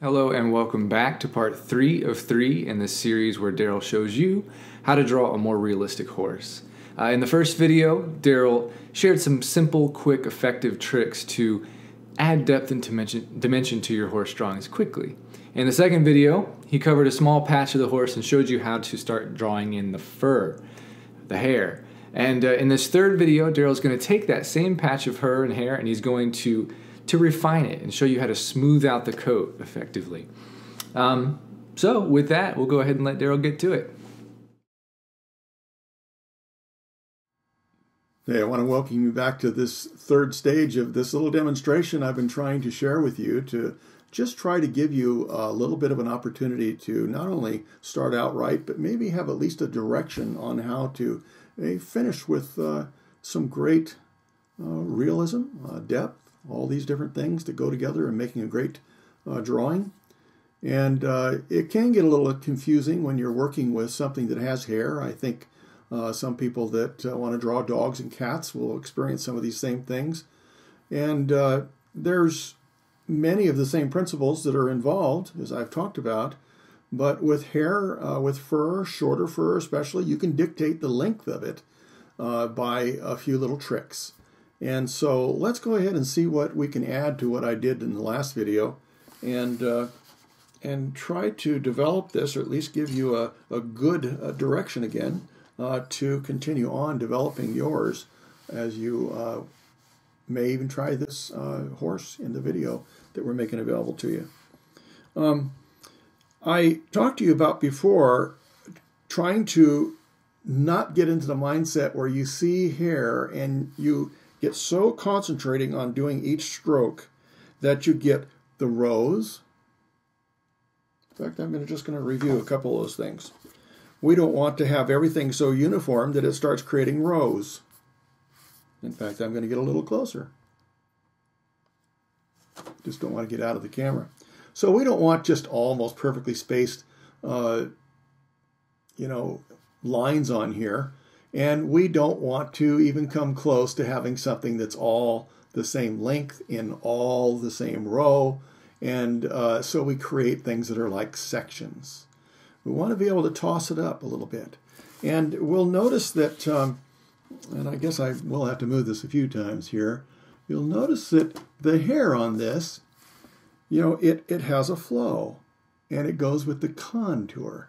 Hello and welcome back to part three of three in this series where Darrel shows you how to draw a more realistic horse. Uh, in the first video, Darrel shared some simple, quick, effective tricks to add depth and dimension, dimension to your horse drawings quickly. In the second video, he covered a small patch of the horse and showed you how to start drawing in the fur, the hair. And uh, in this third video, Darrel's going to take that same patch of fur and hair and he's going to to refine it and show you how to smooth out the coat effectively. Um, so with that, we'll go ahead and let Darrel get to it. Hey, I want to welcome you back to this third stage of this little demonstration I've been trying to share with you to just try to give you a little bit of an opportunity to not only start out right, but maybe have at least a direction on how to uh, finish with uh, some great uh, realism, uh, depth, all these different things that go together and making a great uh, drawing. And uh, it can get a little confusing when you're working with something that has hair. I think uh, some people that uh, want to draw dogs and cats will experience some of these same things. And uh, there's many of the same principles that are involved, as I've talked about. But with hair, uh, with fur, shorter fur especially, you can dictate the length of it by a few little tricks. And so let's go ahead and see what we can add to what I did in the last video and uh, and try to develop this or at least give you a, a good uh, direction again uh, to continue on developing yours as you uh, may even try this uh, horse in the video that we're making available to you. Um, I talked to you about before trying to not get into the mindset where you see hair and you get so concentrating on doing each stroke that you get the rows. In fact, I'm just going to review a couple of those things. We don't want to have everything so uniform that it starts creating rows. In fact, I'm going to get a little closer. Just don't want to get out of the camera. So we don't want just almost perfectly spaced, uh, you know, lines on here. And we don't want to even come close to having something that's all the same length in all the same row. And uh, so we create things that are like sections. We want to be able to toss it up a little bit. And we'll notice that, um, and I guess I will have to move this a few times here. You'll notice that the hair on this, you know, it, it has a flow and it goes with the contour.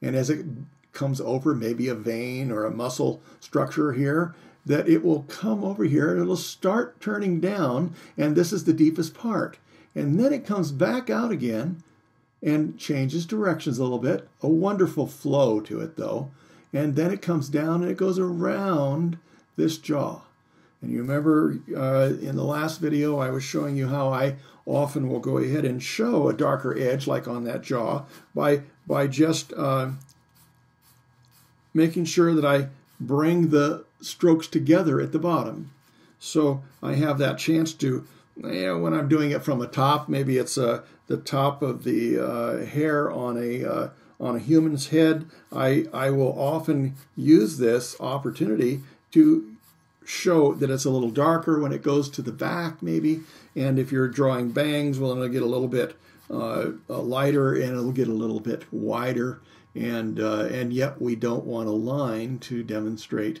And as it comes over maybe a vein or a muscle structure here, that it will come over here and it'll start turning down, and this is the deepest part. And then it comes back out again and changes directions a little bit. A wonderful flow to it, though. And then it comes down and it goes around this jaw. And you remember uh, in the last video, I was showing you how I often will go ahead and show a darker edge, like on that jaw, by by just uh, making sure that I bring the strokes together at the bottom. So I have that chance to, you know, when I'm doing it from the top, maybe it's uh, the top of the uh, hair on a uh, on a human's head. I I will often use this opportunity to show that it's a little darker when it goes to the back, maybe. And if you're drawing bangs, well, it'll get a little bit uh, lighter and it'll get a little bit wider and uh, and yet we don't want a line to demonstrate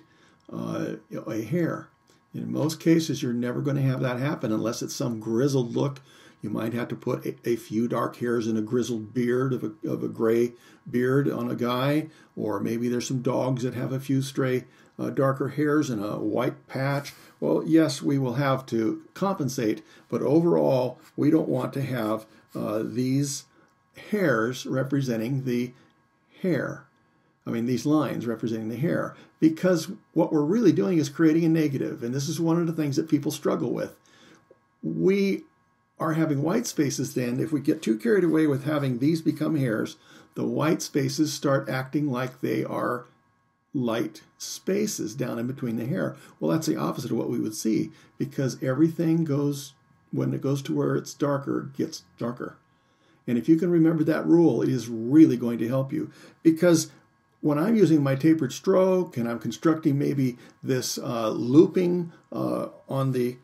uh, a hair. In most cases, you're never going to have that happen unless it's some grizzled look. You might have to put a, a few dark hairs in a grizzled beard of a, of a gray beard on a guy, or maybe there's some dogs that have a few stray uh, darker hairs and a white patch. Well, yes, we will have to compensate, but overall, we don't want to have uh, these hairs representing the hair. I mean, these lines representing the hair, because what we're really doing is creating a negative, and this is one of the things that people struggle with. We are having white spaces then. If we get too carried away with having these become hairs, the white spaces start acting like they are light spaces down in between the hair. Well, that's the opposite of what we would see because everything goes, when it goes to where it's darker, gets darker. And if you can remember that rule, it is really going to help you. Because when I'm using my tapered stroke and I'm constructing maybe this uh, looping uh, on the,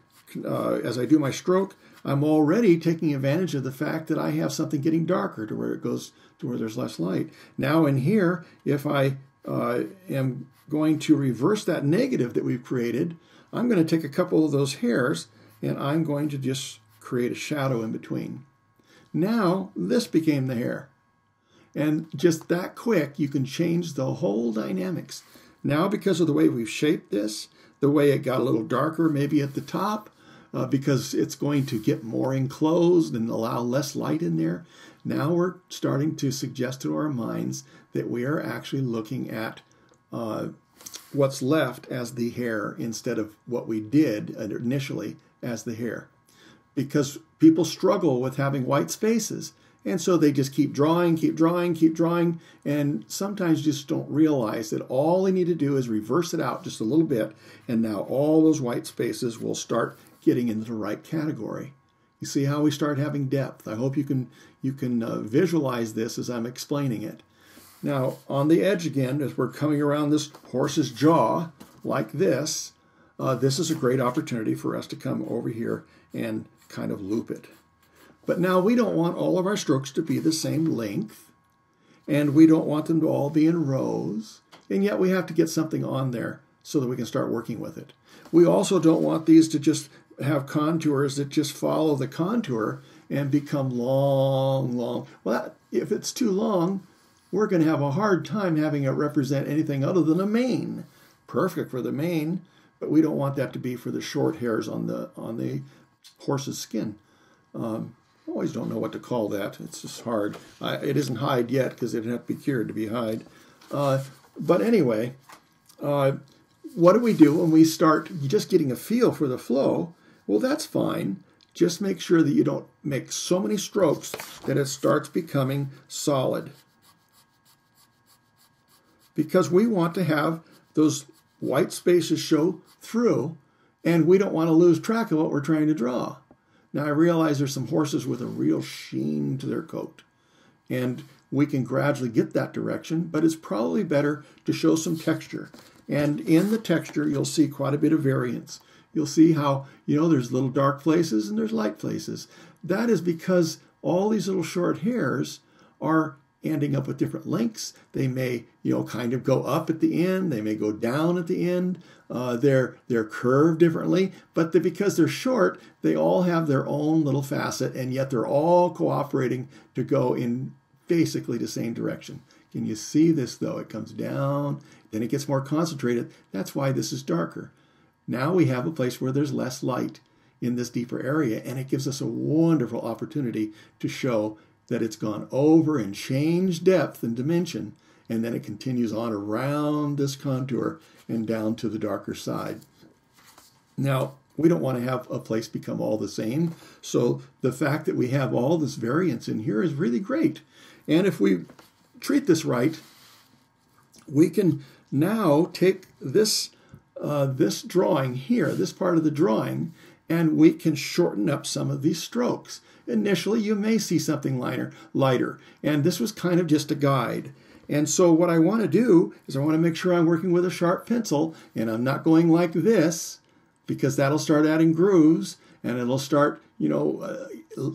uh, as I do my stroke, I'm already taking advantage of the fact that I have something getting darker to where it goes to where there's less light. Now in here, if I uh, am going to reverse that negative that we've created, I'm going to take a couple of those hairs and I'm going to just create a shadow in between. Now this became the hair. And just that quick, you can change the whole dynamics. Now, because of the way we've shaped this, the way it got a little darker maybe at the top, uh, because it's going to get more enclosed and allow less light in there. Now we're starting to suggest to our minds that we are actually looking at uh, what's left as the hair instead of what we did initially as the hair. Because people struggle with having white spaces. And so they just keep drawing, keep drawing, keep drawing, and sometimes just don't realize that all they need to do is reverse it out just a little bit, and now all those white spaces will start getting into the right category. You see how we start having depth. I hope you can you can uh, visualize this as I'm explaining it. Now, on the edge again, as we're coming around this horse's jaw like this, uh, this is a great opportunity for us to come over here and kind of loop it. But now we don't want all of our strokes to be the same length, and we don't want them to all be in rows, and yet we have to get something on there so that we can start working with it. We also don't want these to just have contours that just follow the contour and become long, long. Well, if it's too long, we're going to have a hard time having it represent anything other than a mane. Perfect for the mane, but we don't want that to be for the short hairs on the on the horse's skin. Um, always don't know what to call that. It's just hard. I, it isn't hide yet because it'd have to be cured to be hide. Uh, but anyway, uh, what do we do when we start just getting a feel for the flow? Well, that's fine. Just make sure that you don't make so many strokes that it starts becoming solid. Because we want to have those white spaces show through, and we don't want to lose track of what we're trying to draw. Now, I realize there's some horses with a real sheen to their coat, and we can gradually get that direction, but it's probably better to show some texture. And in the texture, you'll see quite a bit of variance. You'll see how, you know, there's little dark places and there's light places. That is because all these little short hairs are ending up with different lengths. They may, you know, kind of go up at the end. They may go down at the end. Uh, they're they're curved differently, but the, because they're short, they all have their own little facet, and yet they're all cooperating to go in basically the same direction. Can you see this though? It comes down, then it gets more concentrated. That's why this is darker. Now we have a place where there's less light in this deeper area, and it gives us a wonderful opportunity to show that it's gone over and changed depth and dimension, and then it continues on around this contour and down to the darker side. Now, we don't want to have a place become all the same, so the fact that we have all this variance in here is really great. And if we treat this right, we can now take this uh, this drawing here, this part of the drawing, and we can shorten up some of these strokes. Initially, you may see something lighter, lighter, and this was kind of just a guide. And so what I want to do is I want to make sure I'm working with a sharp pencil and I'm not going like this because that'll start adding grooves and it'll start, you know, uh,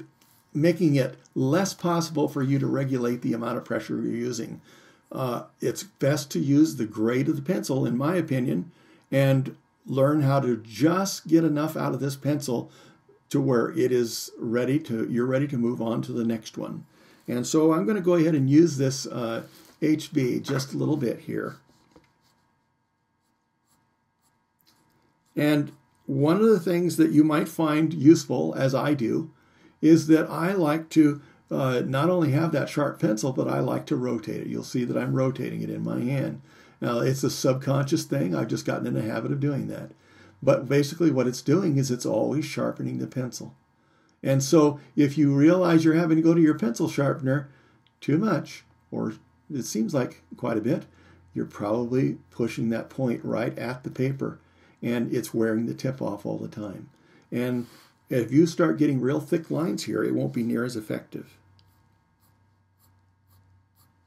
making it less possible for you to regulate the amount of pressure you're using. Uh, it's best to use the grade of the pencil, in my opinion, and learn how to just get enough out of this pencil to where it is ready to you're ready to move on to the next one. And so I'm going to go ahead and use this uh, HB just a little bit here. And one of the things that you might find useful, as I do, is that I like to uh, not only have that sharp pencil, but I like to rotate it. You'll see that I'm rotating it in my hand. Now, it's a subconscious thing. I've just gotten in the habit of doing that. But basically, what it's doing is it's always sharpening the pencil. And so, if you realize you're having to go to your pencil sharpener too much, or it seems like quite a bit, you're probably pushing that point right at the paper and it's wearing the tip off all the time. And if you start getting real thick lines here, it won't be near as effective.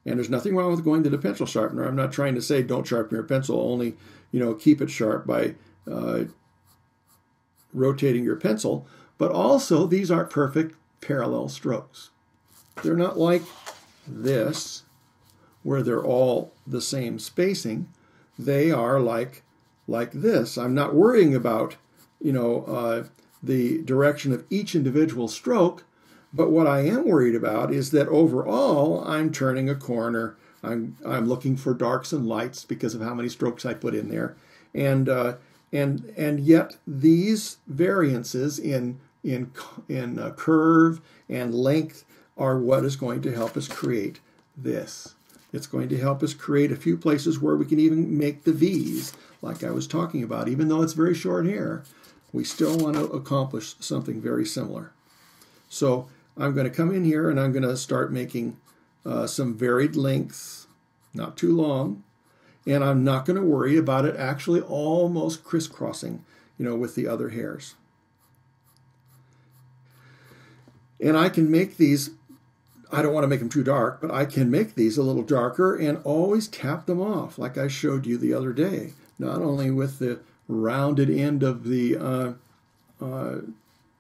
And there's nothing wrong with going to the pencil sharpener. I'm not trying to say don't sharpen your pencil, only you know keep it sharp by uh, rotating your pencil. But also, these aren't perfect parallel strokes. They're not like this, where they're all the same spacing. They are like like this. I'm not worrying about, you know, uh, the direction of each individual stroke, but what I am worried about is that overall I'm turning a corner. I'm I'm looking for darks and lights because of how many strokes I put in there, and uh, and and yet these variances in in in uh, curve and length are what is going to help us create this. It's going to help us create a few places where we can even make the V's, like I was talking about. Even though it's very short here, we still want to accomplish something very similar. So I'm going to come in here and I'm going to start making uh, some varied lengths, not too long, and I'm not going to worry about it actually almost crisscrossing, you know, with the other hairs. And I can make these, I don't want to make them too dark, but I can make these a little darker and always tap them off like I showed you the other day. Not only with the rounded end of the uh, uh,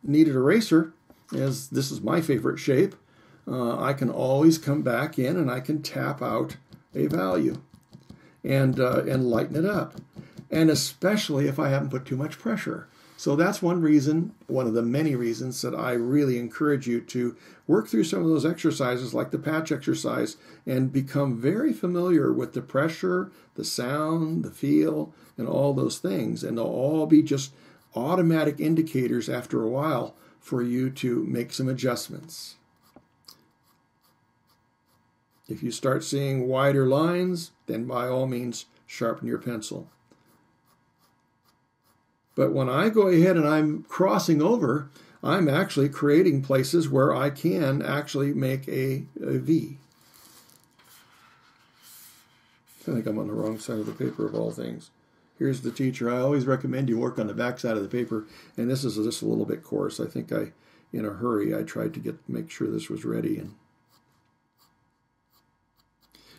kneaded eraser, as this is my favorite shape, uh, I can always come back in and I can tap out a value and, uh, and lighten it up. And especially if I haven't put too much pressure. So that's one reason, one of the many reasons that I really encourage you to work through some of those exercises like the patch exercise and become very familiar with the pressure, the sound, the feel, and all those things. And they'll all be just automatic indicators after a while for you to make some adjustments. If you start seeing wider lines, then by all means sharpen your pencil. But when I go ahead and I'm crossing over, I'm actually creating places where I can actually make a, a V. I think I'm on the wrong side of the paper of all things. Here's the teacher. I always recommend you work on the back side of the paper, and this is just a little bit coarse. I think I, in a hurry, I tried to get make sure this was ready, and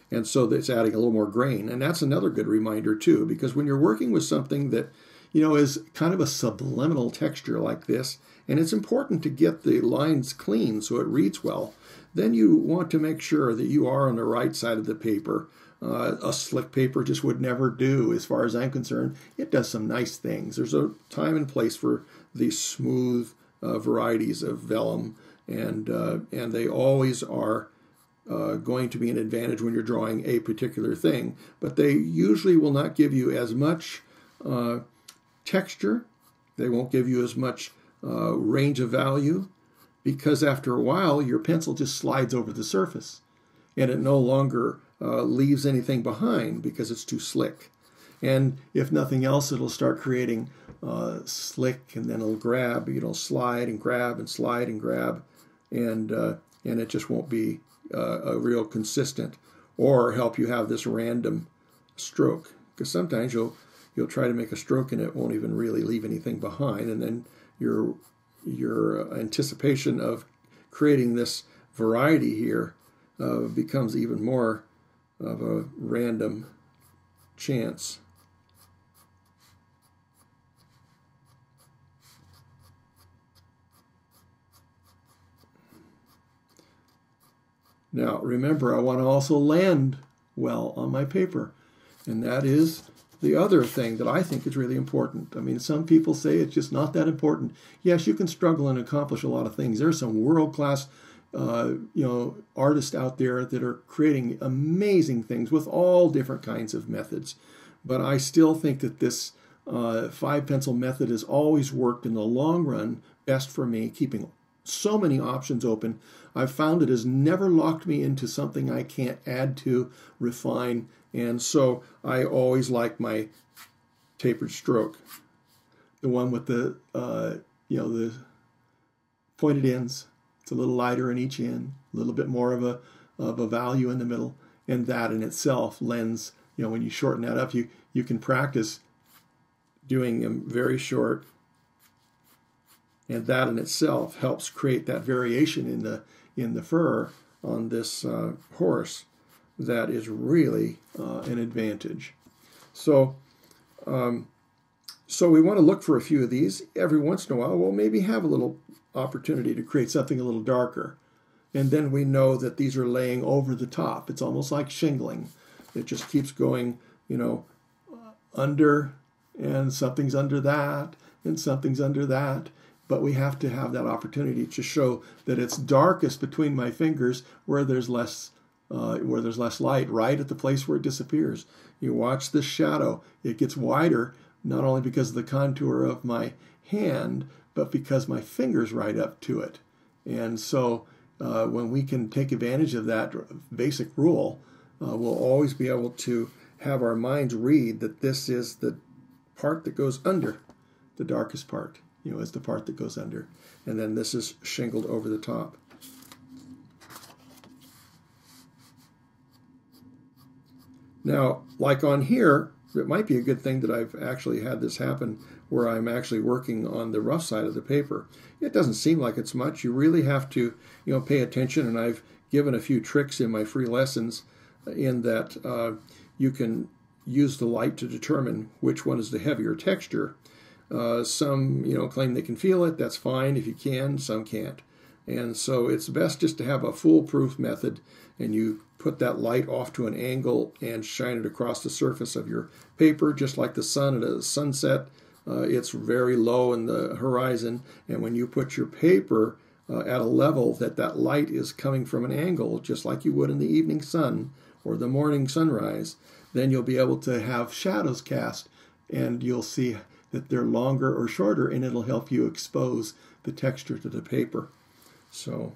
and so it's adding a little more grain. And that's another good reminder too, because when you're working with something that you know, is kind of a subliminal texture like this, and it's important to get the lines clean so it reads well. Then you want to make sure that you are on the right side of the paper. Uh, a slick paper just would never do, as far as I'm concerned. It does some nice things. There's a time and place for these smooth uh, varieties of vellum, and uh, and they always are uh, going to be an advantage when you're drawing a particular thing. But they usually will not give you as much uh, texture. They won't give you as much uh, range of value because after a while your pencil just slides over the surface and it no longer uh, leaves anything behind because it's too slick. And if nothing else, it'll start creating uh, slick and then it'll grab, you know, slide and grab and slide and grab, and uh, and it just won't be uh, a real consistent or help you have this random stroke because sometimes you'll you'll try to make a stroke and it won't even really leave anything behind. And then your your anticipation of creating this variety here uh, becomes even more of a random chance. Now, remember, I want to also land well on my paper, and that is the other thing that I think is really important. I mean, some people say it's just not that important. Yes, you can struggle and accomplish a lot of things. There's some world class, uh, you know, artists out there that are creating amazing things with all different kinds of methods. But I still think that this uh, five pencil method has always worked in the long run best for me, keeping so many options open. I've found it has never locked me into something I can't add to, refine, and so I always like my tapered stroke, the one with the uh, you know the pointed ends. It's a little lighter in each end, a little bit more of a of a value in the middle, and that in itself lends you know when you shorten that up, you you can practice doing them very short, and that in itself helps create that variation in the in the fur on this uh, horse that is really uh, an advantage. So, um, so we want to look for a few of these. Every once in a while, we'll maybe have a little opportunity to create something a little darker. And then we know that these are laying over the top. It's almost like shingling. It just keeps going, you know, under, and something's under that, and something's under that. But we have to have that opportunity to show that it's darkest between my fingers where there's less uh, where there's less light, right at the place where it disappears. You watch this shadow; it gets wider not only because of the contour of my hand, but because my finger's right up to it. And so uh, when we can take advantage of that basic rule, uh, we'll always be able to have our minds read that this is the part that goes under the darkest part, you know, is the part that goes under. And then this is shingled over the top. Now, like on here, it might be a good thing that I've actually had this happen where I'm actually working on the rough side of the paper. It doesn't seem like it's much. You really have to, you know, pay attention. And I've given a few tricks in my free lessons in that uh, you can use the light to determine which one is the heavier texture. Uh, some, you know, claim they can feel it. That's fine if you can. Some can't. And so it's best just to have a foolproof method and you put that light off to an angle and shine it across the surface of your paper, just like the sun at a sunset. Uh, it's very low in the horizon, and when you put your paper uh, at a level that that light is coming from an angle, just like you would in the evening sun or the morning sunrise, then you'll be able to have shadows cast, and you'll see that they're longer or shorter, and it'll help you expose the texture to the paper. So.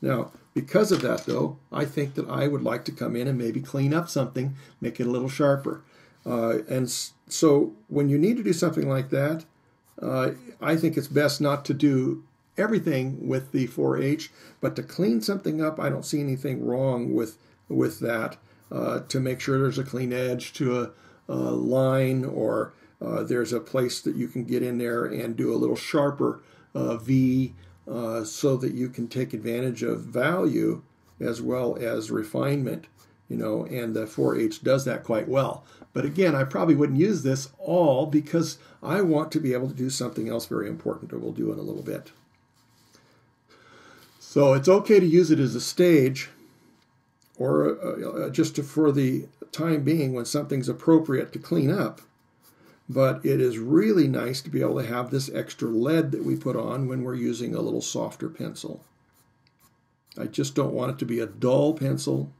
Now, because of that, though, I think that I would like to come in and maybe clean up something, make it a little sharper. Uh, and so when you need to do something like that, uh, I think it's best not to do everything with the 4H, but to clean something up, I don't see anything wrong with with that. Uh, to make sure there's a clean edge to a, a line, or uh, there's a place that you can get in there and do a little sharper uh, V uh, so that you can take advantage of value as well as refinement you know and the 4h does that quite well. But again i probably wouldn't use this all because i want to be able to do something else very important that we'll do in a little bit. So it's okay to use it as a stage or uh, uh just to, for the time being when something's appropriate to clean up. But it is really nice to be able to have this extra lead that we put on when we're using a little softer pencil. I just don't want it to be a dull pencil,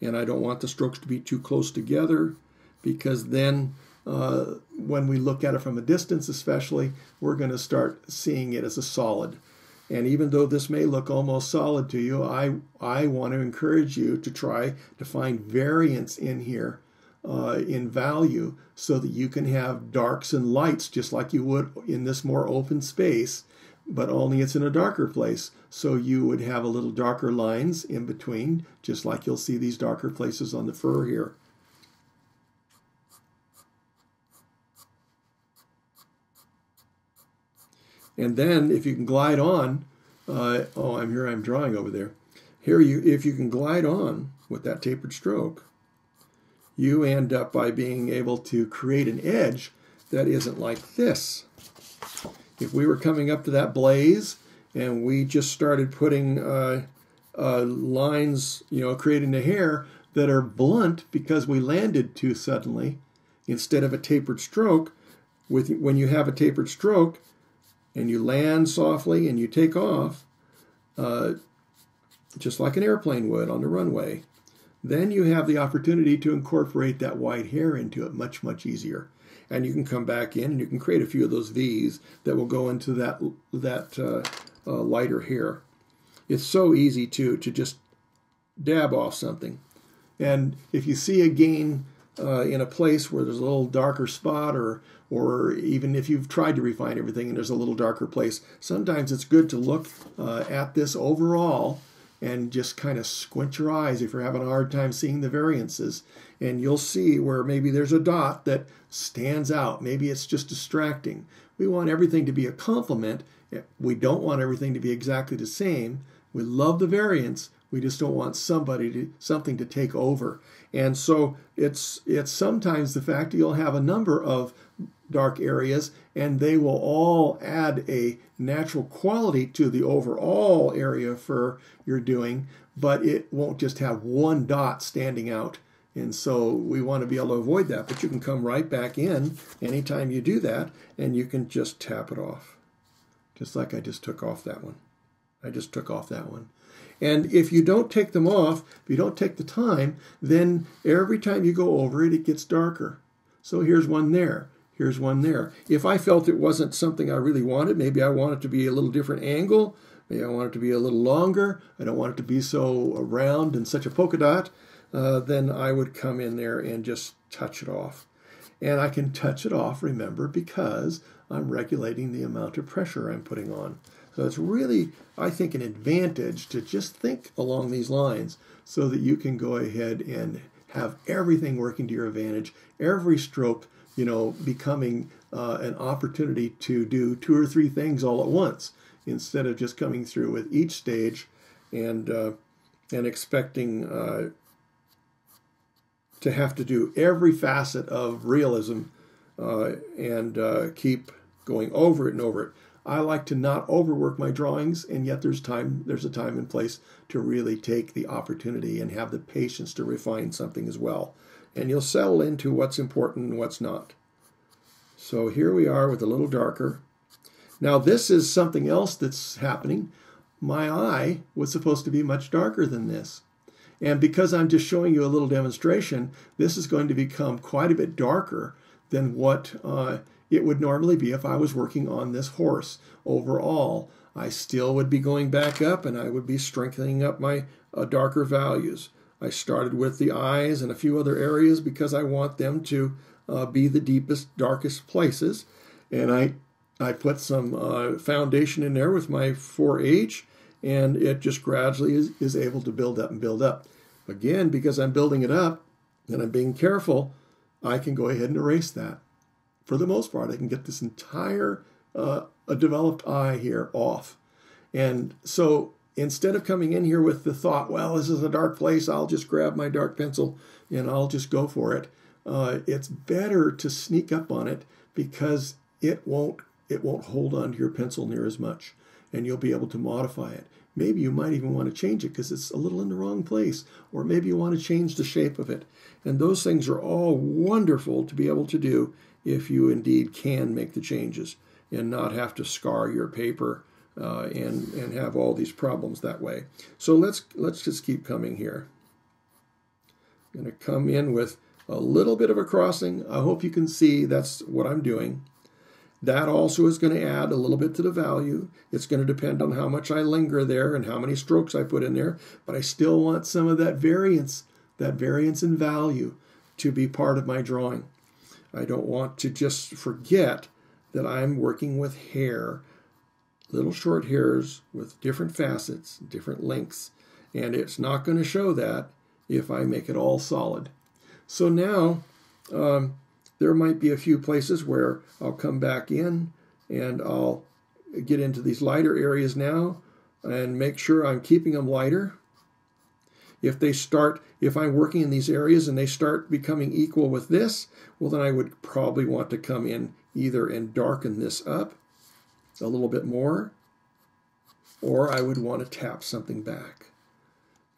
and I don't want the strokes to be too close together because then uh, when we look at it from a distance, especially, we're going to start seeing it as a solid. And even though this may look almost solid to you, I, I want to encourage you to try to find variance in here uh, in value so that you can have darks and lights just like you would in this more open space, but only it's in a darker place. So you would have a little darker lines in between, just like you'll see these darker places on the fur here. And then if you can glide on, uh, oh, I'm here, I'm drawing over there. Here, you if you can glide on with that tapered stroke, you end up by being able to create an edge that isn't like this. If we were coming up to that blaze and we just started putting uh, uh, lines, you know, creating the hair that are blunt because we landed too suddenly, instead of a tapered stroke, with when you have a tapered stroke and you land softly and you take off, uh, just like an airplane would on the runway, then you have the opportunity to incorporate that white hair into it much, much easier. And you can come back in and you can create a few of those V's that will go into that, that uh, uh, lighter hair. It's so easy to, to just dab off something. And if you see a gain uh, in a place where there's a little darker spot or or even if you've tried to refine everything and there's a little darker place, sometimes it's good to look uh, at this overall and just kind of squint your eyes if you're having a hard time seeing the variances. And you'll see where maybe there's a dot that stands out. Maybe it's just distracting. We want everything to be a complement. We don't want everything to be exactly the same. We love the variance. We just don't want somebody to something to take over. And so it's it's sometimes the fact that you'll have a number of dark areas and they will all add a natural quality to the overall area for your doing, but it won't just have one dot standing out. And so we want to be able to avoid that. But you can come right back in anytime you do that and you can just tap it off. Just like I just took off that one. I just took off that one. And if you don't take them off, if you don't take the time, then every time you go over it, it gets darker. So here's one there. Here's one there. If I felt it wasn't something I really wanted, maybe I want it to be a little different angle, maybe I want it to be a little longer, I don't want it to be so round and such a polka dot, uh, then I would come in there and just touch it off. And I can touch it off, remember, because I'm regulating the amount of pressure I'm putting on. So it's really, I think, an advantage to just think along these lines so that you can go ahead and have everything working to your advantage, every stroke, you know, becoming uh, an opportunity to do two or three things all at once instead of just coming through with each stage and uh, and expecting uh, to have to do every facet of realism uh, and uh, keep going over it and over it. I like to not overwork my drawings, and yet there's time there's a time and place to really take the opportunity and have the patience to refine something as well. And you'll settle into what's important and what's not. So here we are with a little darker. Now this is something else that's happening. My eye was supposed to be much darker than this. And because I'm just showing you a little demonstration, this is going to become quite a bit darker than what uh, it would normally be if I was working on this horse. Overall, I still would be going back up and I would be strengthening up my uh, darker values. I started with the eyes and a few other areas because I want them to uh, be the deepest, darkest places. And I, I put some uh, foundation in there with my 4H, and it just gradually is, is able to build up and build up. Again, because I'm building it up and I'm being careful, I can go ahead and erase that for the most part, I can get this entire uh, a developed eye here off. And so instead of coming in here with the thought, well, this is a dark place, I'll just grab my dark pencil and I'll just go for it. Uh, it's better to sneak up on it because it won't it won't hold on to your pencil near as much, and you'll be able to modify it. Maybe you might even want to change it because it's a little in the wrong place, or maybe you want to change the shape of it. And those things are all wonderful to be able to do if you indeed can make the changes and not have to scar your paper uh, and and have all these problems that way. So let's let's just keep coming here. I'm going to come in with a little bit of a crossing. I hope you can see that's what I'm doing. That also is going to add a little bit to the value. It's going to depend on how much I linger there and how many strokes I put in there, but I still want some of that variance, that variance in value to be part of my drawing. I don't want to just forget that I'm working with hair, little short hairs with different facets, different lengths, and it's not going to show that if I make it all solid. So now um, there might be a few places where I'll come back in and I'll get into these lighter areas now and make sure I'm keeping them lighter if they start, if I'm working in these areas and they start becoming equal with this, well, then I would probably want to come in either and darken this up a little bit more, or I would want to tap something back.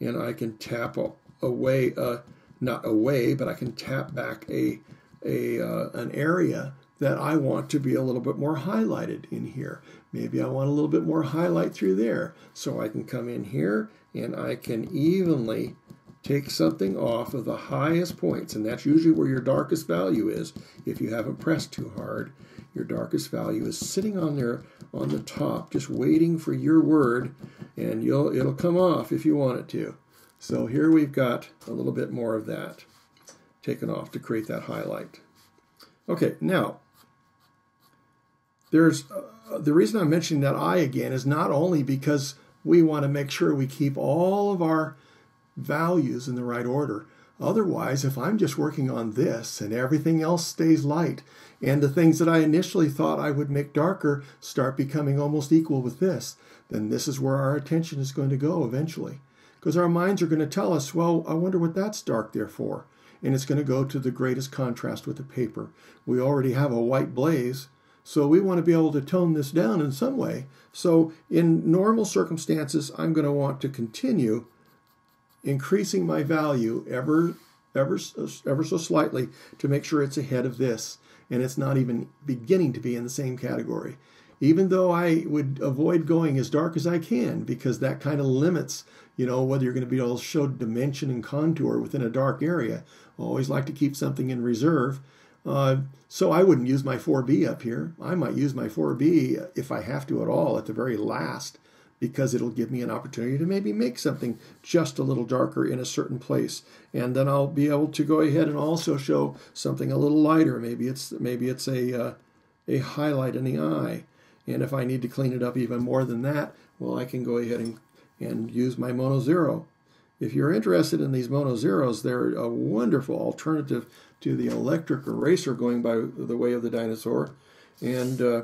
And I can tap away, uh, not away, but I can tap back a, a uh, an area that I want to be a little bit more highlighted in here. Maybe I want a little bit more highlight through there. So I can come in here and I can evenly take something off of the highest points, and that's usually where your darkest value is. If you haven't pressed too hard, your darkest value is sitting on there on the top, just waiting for your word, and you'll it'll come off if you want it to. So here we've got a little bit more of that taken off to create that highlight. Okay, now there's uh, the reason I'm mentioning that eye again is not only because we want to make sure we keep all of our values in the right order. Otherwise, if I'm just working on this and everything else stays light, and the things that I initially thought I would make darker start becoming almost equal with this, then this is where our attention is going to go eventually. because our minds are going to tell us, well, I wonder what that's dark there for. And it's going to go to the greatest contrast with the paper. We already have a white blaze, so we want to be able to tone this down in some way. So in normal circumstances, I'm going to want to continue increasing my value ever, ever, ever so slightly to make sure it's ahead of this. And it's not even beginning to be in the same category. Even though I would avoid going as dark as I can because that kind of limits, you know, whether you're going to be able to show dimension and contour within a dark area. I always like to keep something in reserve. Uh, so I wouldn't use my 4B up here. I might use my 4B if I have to at all at the very last because it'll give me an opportunity to maybe make something just a little darker in a certain place and then I'll be able to go ahead and also show something a little lighter maybe it's maybe it's a uh, a highlight in the eye and if I need to clean it up even more than that well I can go ahead and and use my mono zero if you're interested in these mono zeros they're a wonderful alternative to the electric eraser going by the way of the dinosaur. And uh,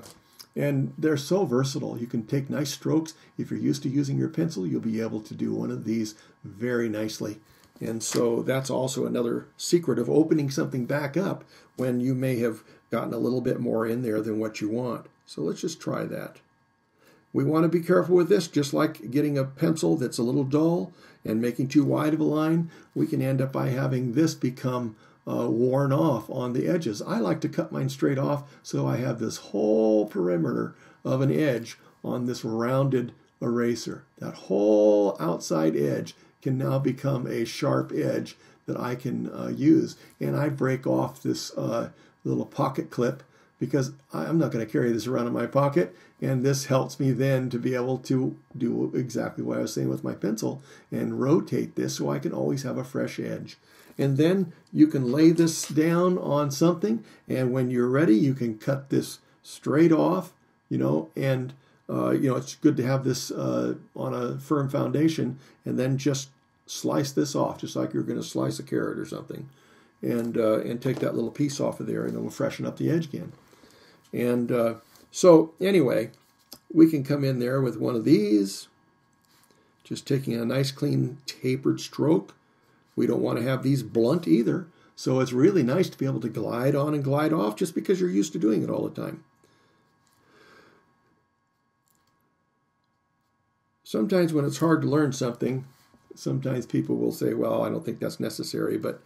and they're so versatile. You can take nice strokes. If you're used to using your pencil, you'll be able to do one of these very nicely. And so that's also another secret of opening something back up when you may have gotten a little bit more in there than what you want. So let's just try that. We want to be careful with this, just like getting a pencil that's a little dull and making too wide of a line. We can end up by having this become uh, worn off on the edges. I like to cut mine straight off so I have this whole perimeter of an edge on this rounded eraser. That whole outside edge can now become a sharp edge that I can uh, use. And I break off this uh, little pocket clip because I'm not going to carry this around in my pocket. And this helps me then to be able to do exactly what I was saying with my pencil and rotate this so I can always have a fresh edge and then you can lay this down on something and when you're ready you can cut this straight off you know and uh, you know it's good to have this uh, on a firm foundation and then just slice this off just like you're going to slice a carrot or something and uh, and take that little piece off of there and it will freshen up the edge again and uh, so anyway we can come in there with one of these just taking a nice clean tapered stroke we don't want to have these blunt either. So it's really nice to be able to glide on and glide off just because you're used to doing it all the time. Sometimes when it's hard to learn something, sometimes people will say, well, I don't think that's necessary, but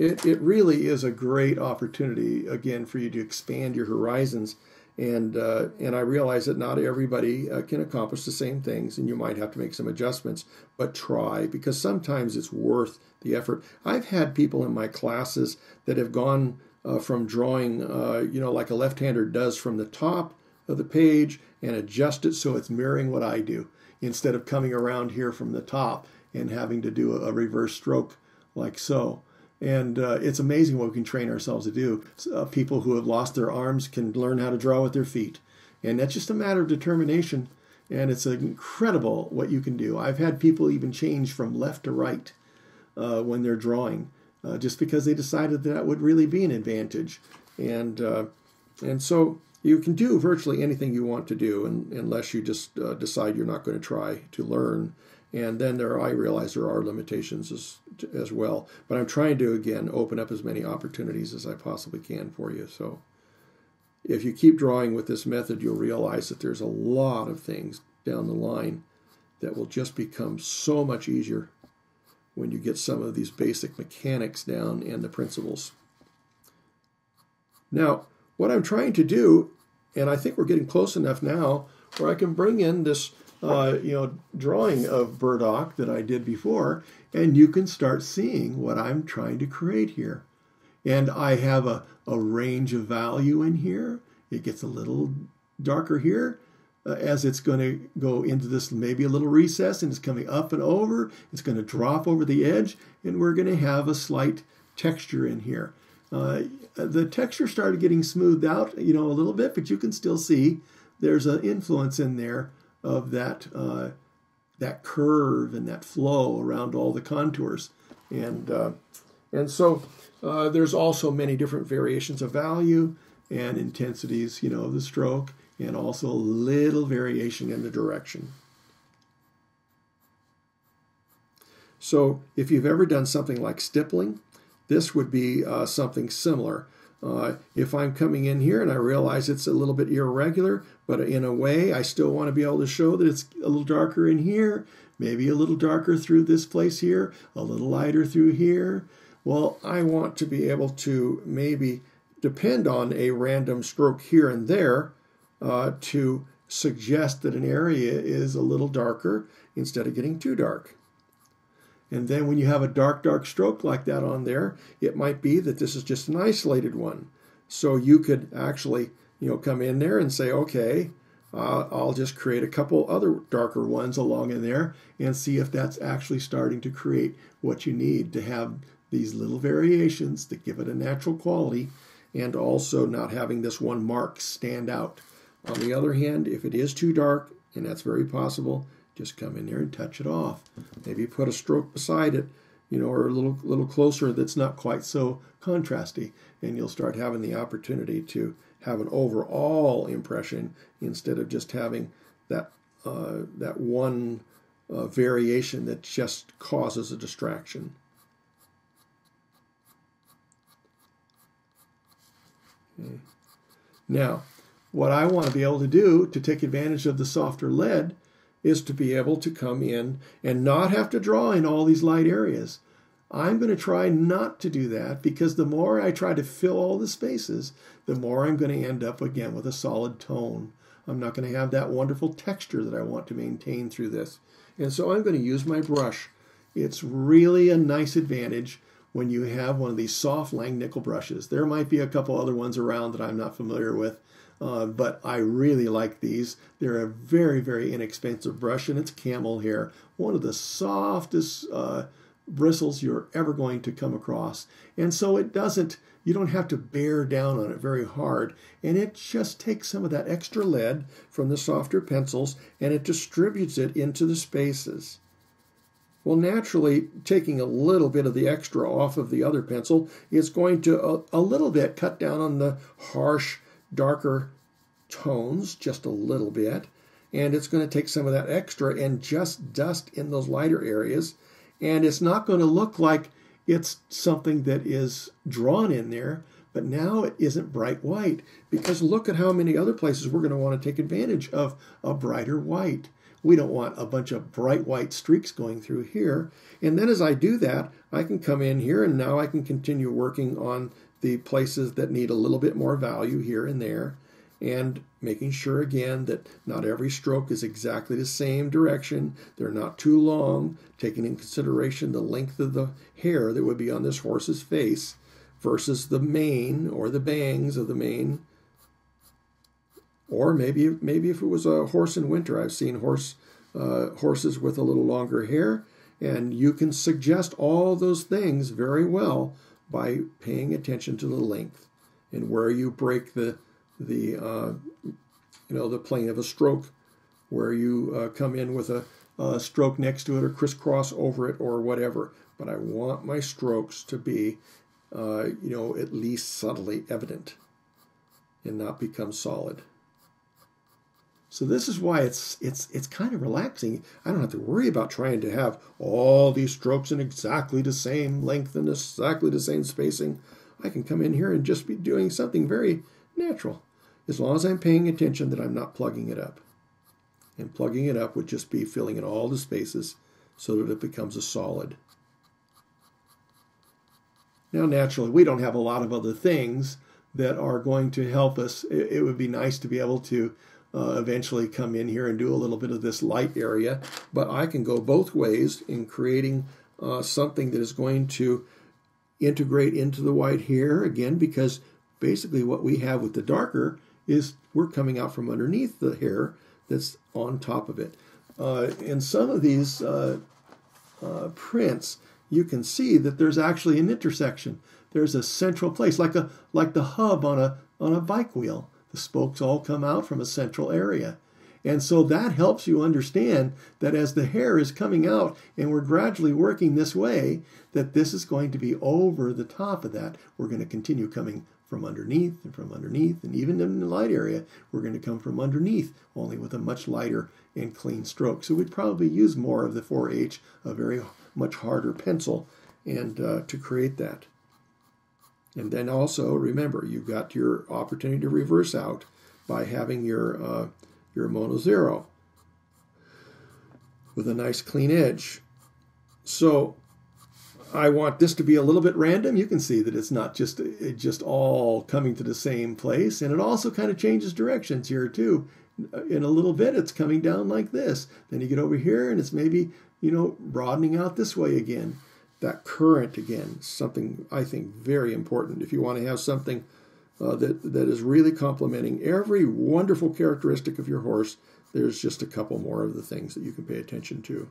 it, it really is a great opportunity, again, for you to expand your horizons and uh, and I realize that not everybody uh, can accomplish the same things, and you might have to make some adjustments. But try because sometimes it's worth the effort. I've had people in my classes that have gone uh, from drawing, uh, you know, like a left-hander does from the top of the page, and adjust it so it's mirroring what I do, instead of coming around here from the top and having to do a reverse stroke like so. And uh, it's amazing what we can train ourselves to do. Uh, people who have lost their arms can learn how to draw with their feet. And that's just a matter of determination. And it's incredible what you can do. I've had people even change from left to right uh, when they're drawing, uh, just because they decided that, that would really be an advantage. And uh, and so you can do virtually anything you want to do, and, unless you just uh, decide you're not going to try to learn. And then there, I realize there are limitations as, as well. But I'm trying to, again, open up as many opportunities as I possibly can for you. So if you keep drawing with this method, you'll realize that there's a lot of things down the line that will just become so much easier when you get some of these basic mechanics down and the principles. Now, what I'm trying to do, and I think we're getting close enough now, where I can bring in this uh, you know, drawing of burdock that I did before, and you can start seeing what I'm trying to create here. And I have a, a range of value in here. It gets a little darker here uh, as it's going to go into this maybe a little recess and it's coming up and over. It's going to drop over the edge, and we're going to have a slight texture in here. Uh, the texture started getting smoothed out, you know, a little bit, but you can still see there's an influence in there of that uh, that curve and that flow around all the contours, and uh, and so uh, there's also many different variations of value and intensities, you know, of the stroke, and also a little variation in the direction. So if you've ever done something like stippling, this would be uh, something similar. Uh, if I'm coming in here and I realize it's a little bit irregular, but in a way I still want to be able to show that it's a little darker in here, maybe a little darker through this place here, a little lighter through here. Well, I want to be able to maybe depend on a random stroke here and there uh, to suggest that an area is a little darker instead of getting too dark. And then when you have a dark, dark stroke like that on there, it might be that this is just an isolated one. So you could actually, you know, come in there and say, okay, uh, I'll just create a couple other darker ones along in there and see if that's actually starting to create what you need to have these little variations that give it a natural quality and also not having this one mark stand out. On the other hand, if it is too dark, and that's very possible, just come in there and touch it off. Maybe put a stroke beside it, you know, or a little little closer that's not quite so contrasty, and you'll start having the opportunity to have an overall impression instead of just having that uh, that one uh, variation that just causes a distraction. Okay. Now, what I want to be able to do to take advantage of the softer lead is to be able to come in and not have to draw in all these light areas. I'm going to try not to do that because the more I try to fill all the spaces, the more I'm going to end up again with a solid tone. I'm not going to have that wonderful texture that I want to maintain through this. And so I'm going to use my brush. It's really a nice advantage when you have one of these soft Langnickel brushes. There might be a couple other ones around that I'm not familiar with, uh, but I really like these. They're a very, very inexpensive brush, and it's camel hair, one of the softest uh, bristles you're ever going to come across. And so it doesn't, you don't have to bear down on it very hard. And it just takes some of that extra lead from the softer pencils and it distributes it into the spaces. Well, naturally, taking a little bit of the extra off of the other pencil is going to a, a little bit cut down on the harsh darker tones just a little bit. And it's going to take some of that extra and just dust in those lighter areas. And it's not going to look like it's something that is drawn in there, but now it isn't bright white because look at how many other places we're going to want to take advantage of a brighter white. We don't want a bunch of bright white streaks going through here. And then as I do that, I can come in here and now I can continue working on the places that need a little bit more value here and there, and making sure again that not every stroke is exactly the same direction. They're not too long, taking in consideration the length of the hair that would be on this horse's face versus the mane or the bangs of the mane. Or maybe maybe if it was a horse in winter, I've seen horse uh, horses with a little longer hair, and you can suggest all those things very well by paying attention to the length and where you break the the uh, you know the plane of a stroke, where you uh, come in with a, a stroke next to it or crisscross over it or whatever. But I want my strokes to be uh, you know at least subtly evident and not become solid. So this is why it's it's it's kind of relaxing. I don't have to worry about trying to have all these strokes in exactly the same length and exactly the same spacing. I can come in here and just be doing something very natural, as long as I'm paying attention that I'm not plugging it up. And plugging it up would just be filling in all the spaces so that it becomes a solid. Now, naturally, we don't have a lot of other things that are going to help us. It, it would be nice to be able to uh, eventually come in here and do a little bit of this light area. But I can go both ways in creating uh, something that is going to integrate into the white here again because basically what we have with the darker is we're coming out from underneath the hair that's on top of it. Uh, in some of these uh, uh, prints, you can see that there's actually an intersection. There's a central place, like a like the hub on a on a bike wheel. The spokes all come out from a central area. And so that helps you understand that as the hair is coming out and we're gradually working this way, that this is going to be over the top of that. We're going to continue coming from underneath and from underneath, and even in the light area, we're going to come from underneath, only with a much lighter and clean stroke. So we'd probably use more of the 4H, a very much harder pencil, and uh, to create that. And then also remember, you've got your opportunity to reverse out by having your uh, your mono zero with a nice clean edge. So I want this to be a little bit random. You can see that it's not just it just all coming to the same place, and it also kind of changes directions here too. In a little bit, it's coming down like this. Then you get over here, and it's maybe you know broadening out this way again. That current again, something I think very important if you want to have something uh, that that is really complementing every wonderful characteristic of your horse. There's just a couple more of the things that you can pay attention to.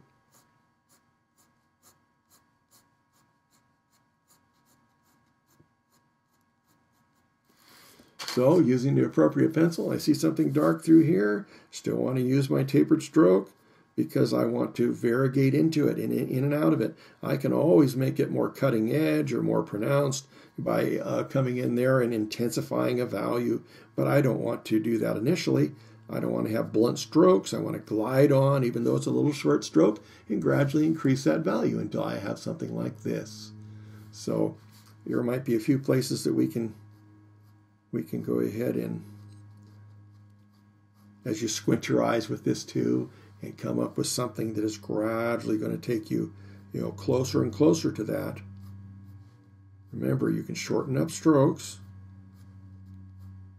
So using the appropriate pencil, I see something dark through here. Still want to use my tapered stroke because I want to variegate into it and in and out of it. I can always make it more cutting edge or more pronounced by uh, coming in there and intensifying a value, but I don't want to do that initially. I don't want to have blunt strokes. I want to glide on, even though it's a little short stroke, and gradually increase that value until I have something like this. So there might be a few places that we can we can go ahead and, as you squint your eyes with this too, and come up with something that is gradually going to take you, you know, closer and closer to that. Remember, you can shorten up strokes.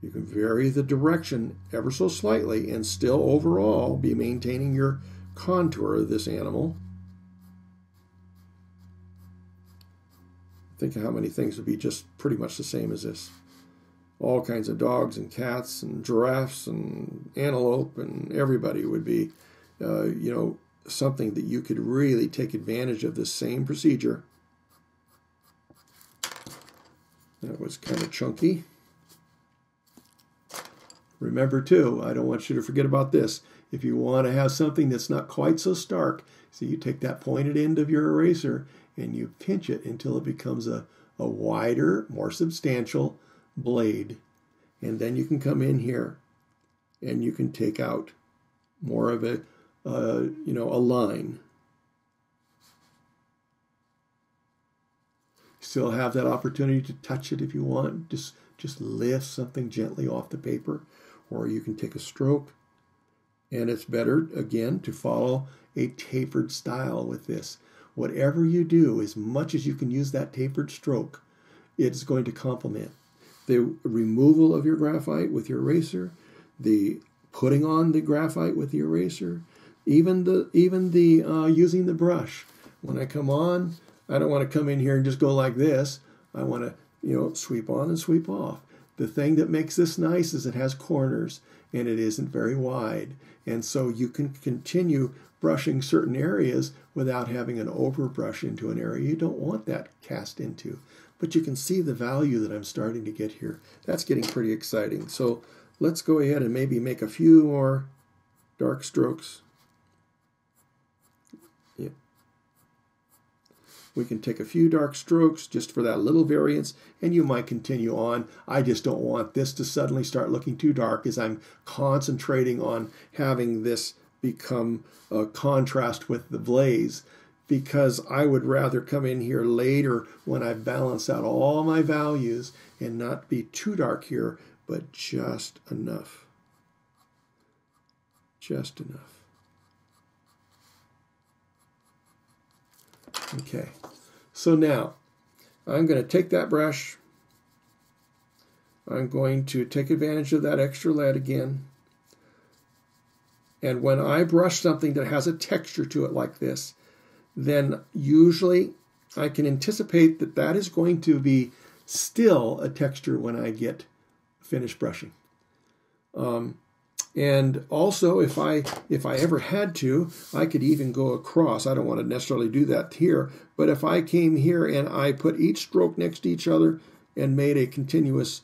You can vary the direction ever so slightly and still overall be maintaining your contour of this animal. Think of how many things would be just pretty much the same as this all kinds of dogs and cats and giraffes and antelope and everybody would be, uh, you know, something that you could really take advantage of the same procedure. That was kind of chunky. Remember, too, I don't want you to forget about this. If you want to have something that's not quite so stark, so you take that pointed end of your eraser and you pinch it until it becomes a, a wider, more substantial, blade. And then you can come in here and you can take out more of a, uh, you know, a line. Still have that opportunity to touch it if you want. Just, just lift something gently off the paper, or you can take a stroke. And it's better, again, to follow a tapered style with this. Whatever you do, as much as you can use that tapered stroke, it's going to complement the removal of your graphite with your eraser, the putting on the graphite with the eraser, even the even the uh, using the brush. When I come on, I don't want to come in here and just go like this. I want to you know sweep on and sweep off. The thing that makes this nice is it has corners and it isn't very wide, and so you can continue brushing certain areas without having an overbrush into an area you don't want that cast into but you can see the value that I'm starting to get here. That's getting pretty exciting. So let's go ahead and maybe make a few more dark strokes. We can take a few dark strokes just for that little variance, and you might continue on. I just don't want this to suddenly start looking too dark as I'm concentrating on having this become a contrast with the blaze because I would rather come in here later when I've balanced out all my values and not be too dark here, but just enough. Just enough. Okay, so now I'm going to take that brush. I'm going to take advantage of that extra lead again. And when I brush something that has a texture to it like this, then usually I can anticipate that that is going to be still a texture when I get finished brushing. Um, and also, if I if I ever had to, I could even go across. I don't want to necessarily do that here, but if I came here and I put each stroke next to each other and made a continuous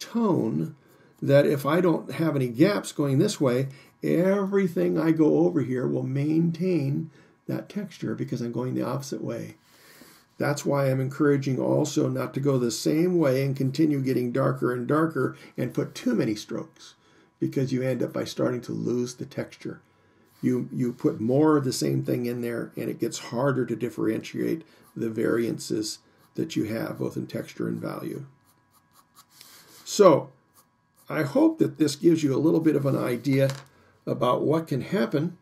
tone, that if I don't have any gaps going this way, everything I go over here will maintain that texture because I'm going the opposite way. That's why I'm encouraging also not to go the same way and continue getting darker and darker and put too many strokes because you end up by starting to lose the texture. you you put more of the same thing in there, and it gets harder to differentiate the variances that you have, both in texture and value. So, I hope that this gives you a little bit of an idea about what can happen,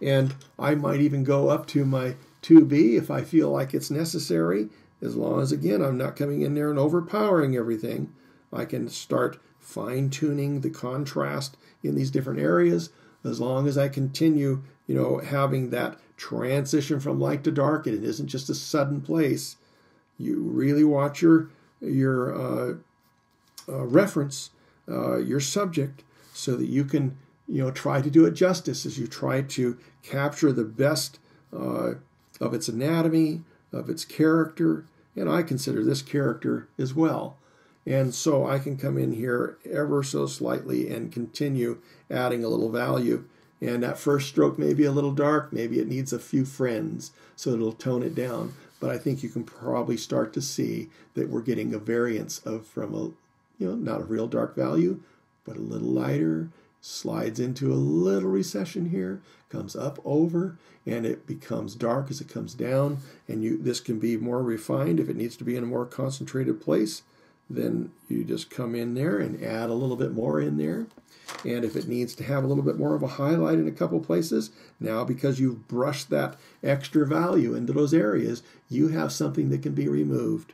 and I might even go up to my 2B if I feel like it's necessary, as long as, again, I'm not coming in there and overpowering everything. I can start fine tuning the contrast in these different areas as long as I continue, you know, having that transition from light to dark, and it isn't just a sudden place. You really watch your your uh, uh, reference, uh, your subject, so that you can, you know, try to do it justice as you try to capture the best uh, of its anatomy, of its character, and I consider this character as well. And so I can come in here ever so slightly and continue adding a little value. And that first stroke may be a little dark, maybe it needs a few friends, so it'll tone it down. But I think you can probably start to see that we're getting a variance of from a, you know, not a real dark value, but a little lighter, slides into a little recession here, comes up over, and it becomes dark as it comes down. And you this can be more refined if it needs to be in a more concentrated place. Then you just come in there and add a little bit more in there. And if it needs to have a little bit more of a highlight in a couple places, now because you've brushed that extra value into those areas, you have something that can be removed.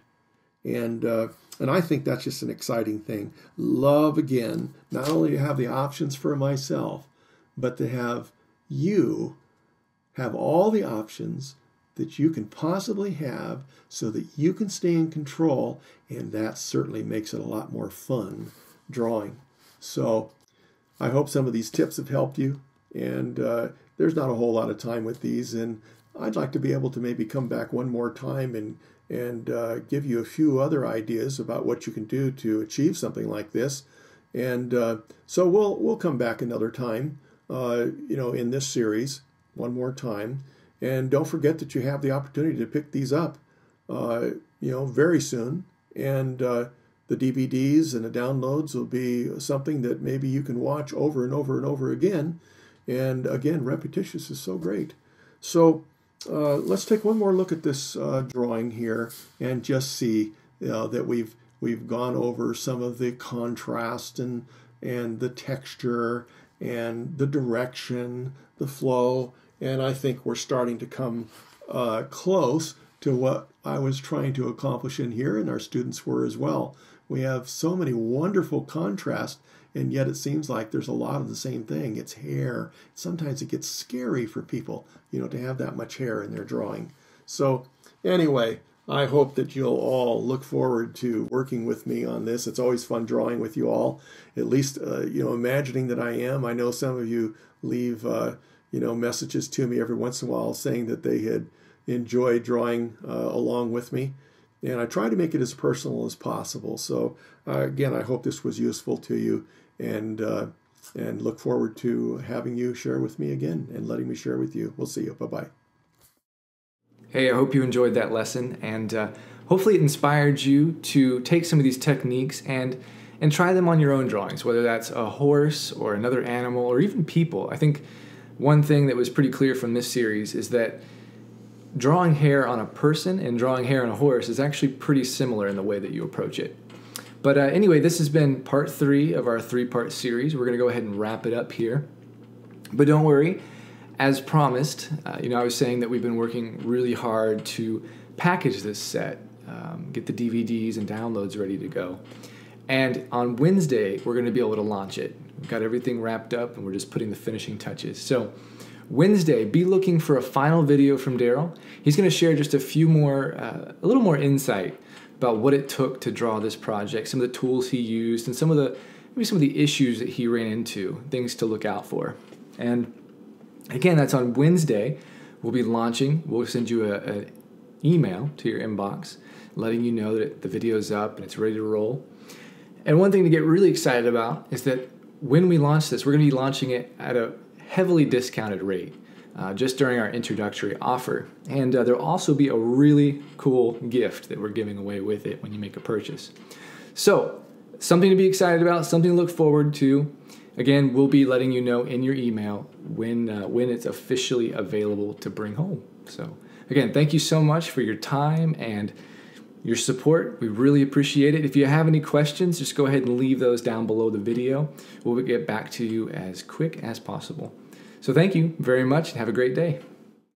And uh, and I think that's just an exciting thing. Love again, not only to have the options for myself, but to have you have all the options that you can possibly have so that you can stay in control, and that certainly makes it a lot more fun drawing. So I hope some of these tips have helped you. And uh, there's not a whole lot of time with these, and I'd like to be able to maybe come back one more time and and uh, give you a few other ideas about what you can do to achieve something like this. And uh, so we'll we'll come back another time, uh, you know, in this series one more time. And don't forget that you have the opportunity to pick these up, uh, you know, very soon. And uh, the DVDs and the downloads will be something that maybe you can watch over and over and over again. And again, repetitious is so great. So uh, let's take one more look at this uh, drawing here and just see that we've we've gone over some of the contrast and and the texture and the direction, the flow, and I think we're starting to come uh, close to what I was trying to accomplish in here, and our students were as well. We have so many wonderful contrasts, and yet it seems like there's a lot of the same thing. It's hair. Sometimes it gets scary for people, you know, to have that much hair in their drawing. So, anyway, I hope that you'll all look forward to working with me on this. It's always fun drawing with you all. At least, uh, you know, imagining that I am. I know some of you leave, uh, you know, messages to me every once in a while saying that they had enjoyed drawing uh, along with me and I try to make it as personal as possible. So uh, again, I hope this was useful to you, and uh, and look forward to having you share with me again and letting me share with you. We'll see you. Bye bye. Hey, I hope you enjoyed that lesson, and uh, hopefully it inspired you to take some of these techniques and and try them on your own drawings, whether that's a horse or another animal or even people. I think one thing that was pretty clear from this series is that drawing hair on a person and drawing hair on a horse is actually pretty similar in the way that you approach it. But uh, anyway, this has been part three of our three part series. We're going to go ahead and wrap it up here. But don't worry, as promised, uh, you know, I was saying that we've been working really hard to package this set, um, get the DVDs and downloads ready to go. And on Wednesday, we're going to be able to launch it. Got everything wrapped up and we're just putting the finishing touches. So, Wednesday, be looking for a final video from Darrel. He's going to share just a few more, uh, a little more insight about what it took to draw this project, some of the tools he used, and some of the maybe some of the issues that he ran into, things to look out for. And again, that's on Wednesday. We'll be launching. We'll send you an email to your inbox letting you know that the video is up and it's ready to roll. And one thing to get really excited about is that when we launch this, we're going to be launching it at a heavily discounted rate uh, just during our introductory offer. And uh, there'll also be a really cool gift that we're giving away with it when you make a purchase. So, something to be excited about, something to look forward to. Again, we'll be letting you know in your email when uh, when it's officially available to bring home. So, again, thank you so much for your time and your support. We really appreciate it. If you have any questions, just go ahead and leave those down below the video. We'll get back to you as quick as possible. So, thank you very much and have a great day.